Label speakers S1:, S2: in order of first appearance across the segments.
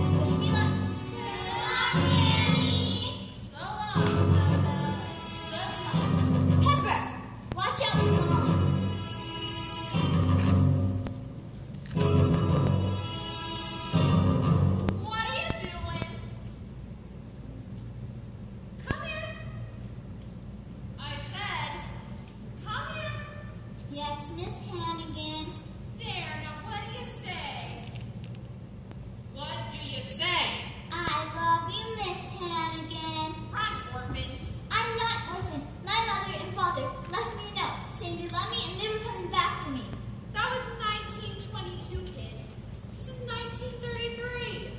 S1: Bismillah. So they were coming back for me.
S2: That was 1922, kids. This is 1933.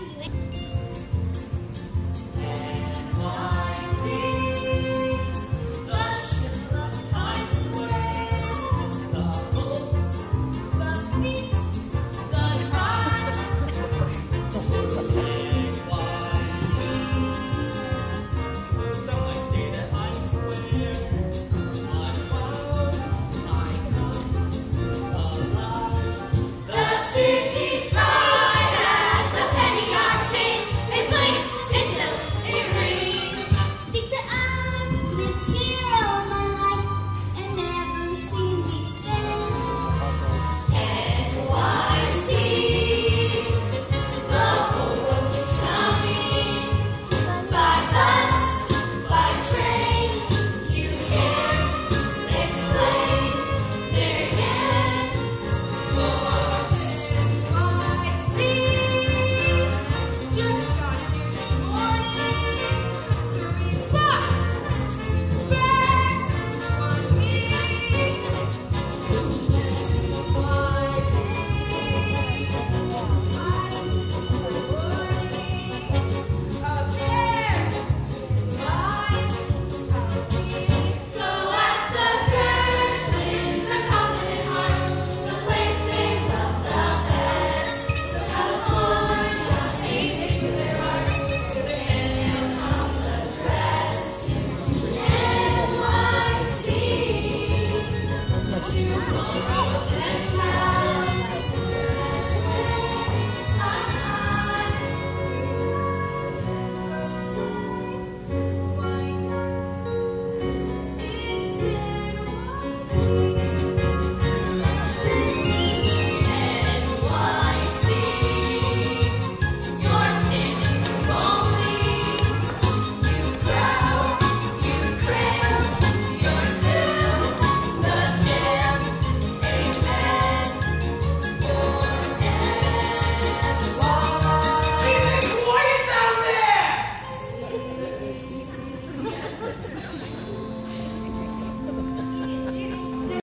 S1: うん。